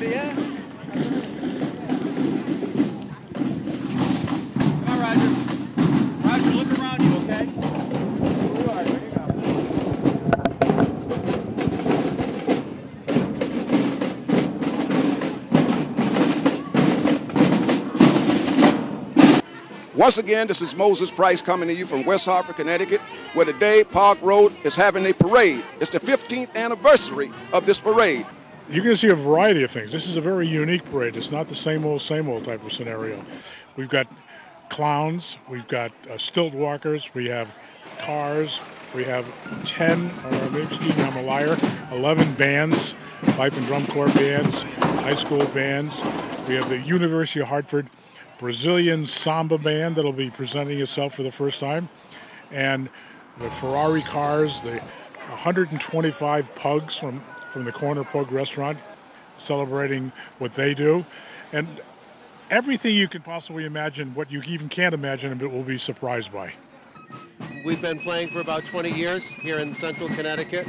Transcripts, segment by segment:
See ya. Come on, Roger. Roger, look around you, okay? Once again, this is Moses Price coming to you from West Hartford, Connecticut, where today Park Road is having a parade. It's the 15th anniversary of this parade. You're going to see a variety of things. This is a very unique parade. It's not the same old, same old type of scenario. We've got clowns, we've got uh, stilt walkers, we have cars, we have 10, or maybe, excuse me, I'm a liar, 11 bands, fife and drum corps bands, high school bands. We have the University of Hartford Brazilian Samba Band that'll be presenting itself for the first time, and the Ferrari cars, the 125 pugs from, from the Corner Pug Restaurant celebrating what they do, and everything you can possibly imagine, what you even can't imagine, it will be surprised by. We've been playing for about 20 years here in central Connecticut.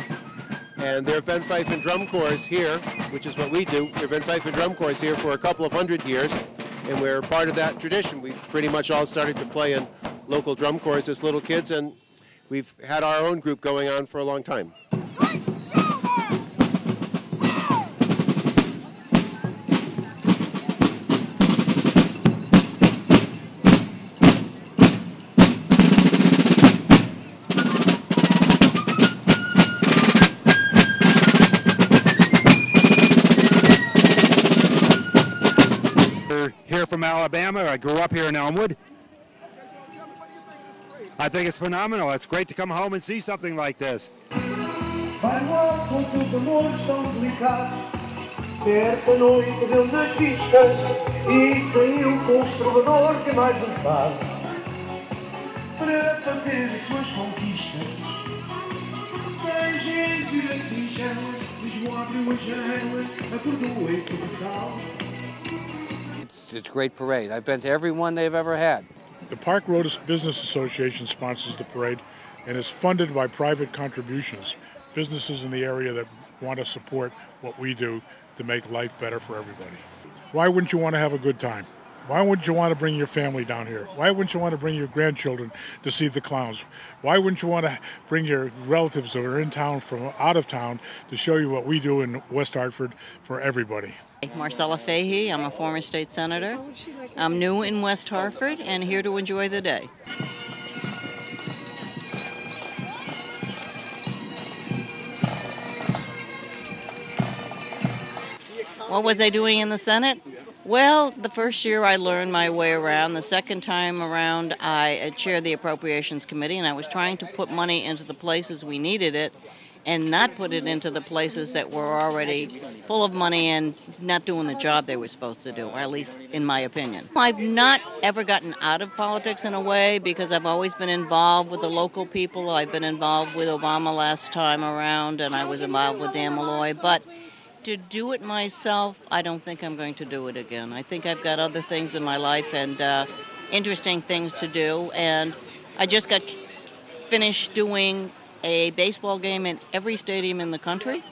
And there have been fife and drum corps here, which is what we do. There have been fife and drum corps here for a couple of hundred years, and we're part of that tradition. We pretty much all started to play in local drum corps as little kids, and we've had our own group going on for a long time. From Alabama. I grew up here in Elmwood. I think it's phenomenal. It's great to come home and see something like this. Ficha Lisboa abriu as janelas It's, a great parade. I've been to every one they've ever had. The Park Road Business Association sponsors the parade and is funded by private contributions. Businesses in the area that want to support what we do to make life better for everybody. Why wouldn't you want to have a good time? Why wouldn't you want to bring your family down here? Why wouldn't you want to bring your grandchildren to see the clowns? Why wouldn't you want to bring your relatives that are in town from out of town to show you what we do in West Hartford for everybody? Marcella Fahey. I'm a former state senator. I'm new in West Hartford and here to enjoy the day. What was I doing in the Senate? Well, the first year I learned my way around. The second time around, I chaired the Appropriations Committee, and I was trying to put money into the places we needed it and not put it into the places that were already full of money and not doing the job they were supposed to do, or at least in my opinion. I've not ever gotten out of politics in a way because I've always been involved with the local people. I've been involved with Obama last time around, and I was involved with Dan Malloy, but to do it myself, I don't think I'm going to do it again. I think I've got other things in my life and uh, interesting things to do, and I just got finished doing a baseball game in every stadium in the country,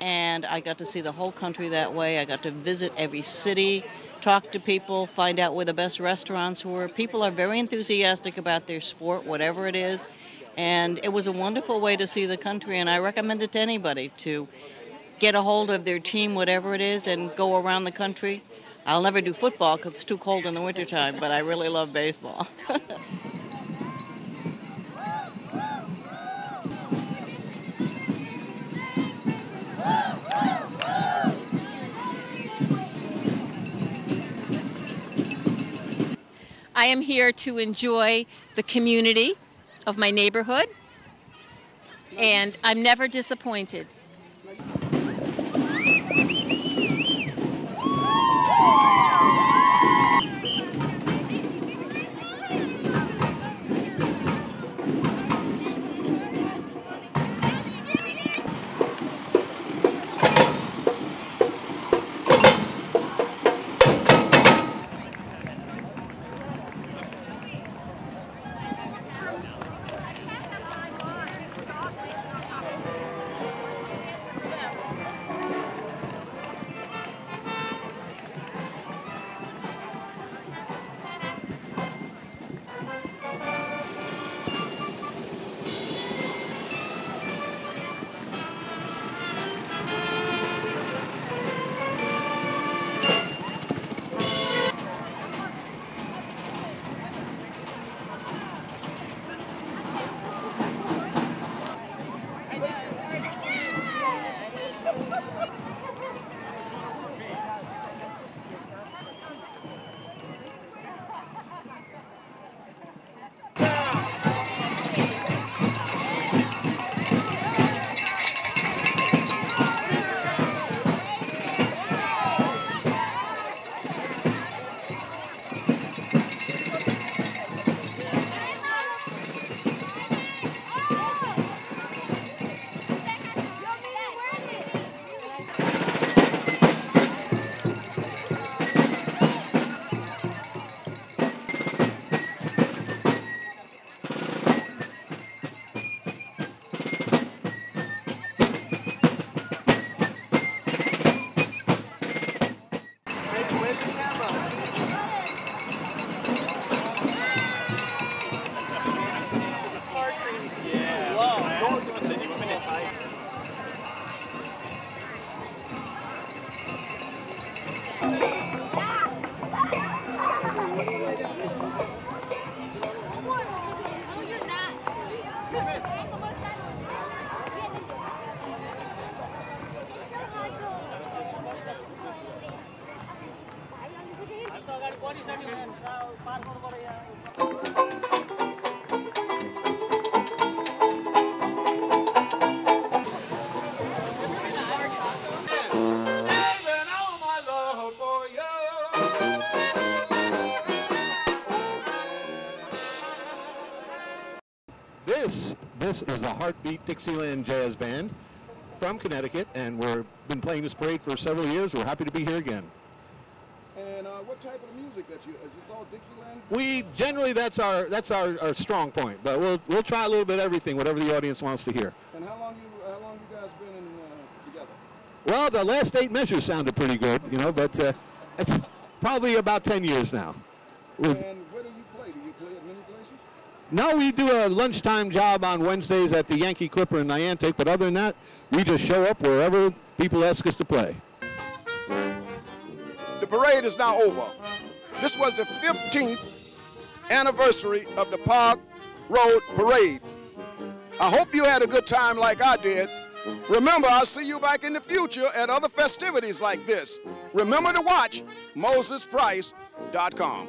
and I got to see the whole country that way. I got to visit every city, talk to people, find out where the best restaurants were. People are very enthusiastic about their sport, whatever it is, and it was a wonderful way to see the country, and I recommend it to anybody to get a hold of their team, whatever it is, and go around the country. I'll never do football because it's too cold in the wintertime, but I really love baseball. I am here to enjoy the community of my neighborhood, and I'm never disappointed. This, this is the Heartbeat Dixieland Jazz Band from Connecticut, and we've been playing this parade for several years. We're happy to be here again. And uh, what type of music that you, as you saw Dixieland? We generally that's our that's our, our strong point, but we'll we'll try a little bit of everything, whatever the audience wants to hear. And how long you, how long you guys been in, uh, together? Well, the last eight measures sounded pretty good, you know, but uh, it's probably about ten years now. And where do you play? Do you play at many places? No, we do a lunchtime job on Wednesdays at the Yankee Clipper in Niantic, but other than that, we just show up wherever people ask us to play. The parade is now over. This was the 15th anniversary of the Park Road Parade. I hope you had a good time like I did. Remember, I'll see you back in the future at other festivities like this. Remember to watch MosesPrice.com.